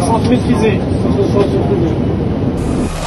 sens maîtrisé. Au.